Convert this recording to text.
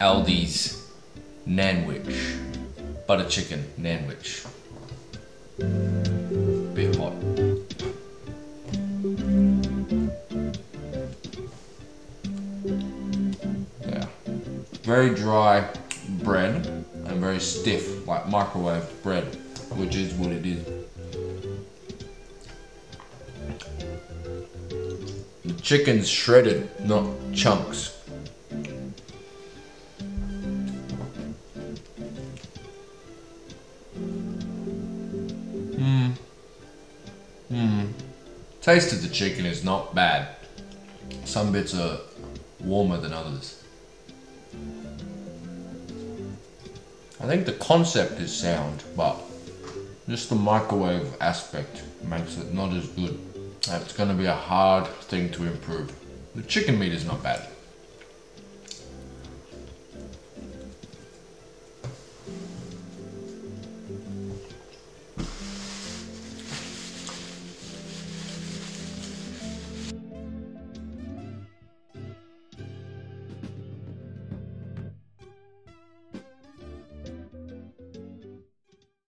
Aldi's Naanwich. Butter chicken Naanwich. Bit hot. Yeah. Very dry bread and very stiff, like microwaved bread, which is what it is. The chicken's shredded, not chunks. Mmm. Mmm. Taste of the chicken is not bad. Some bits are warmer than others. I think the concept is sound, but just the microwave aspect makes it not as good. It's going to be a hard thing to improve. The chicken meat is not bad.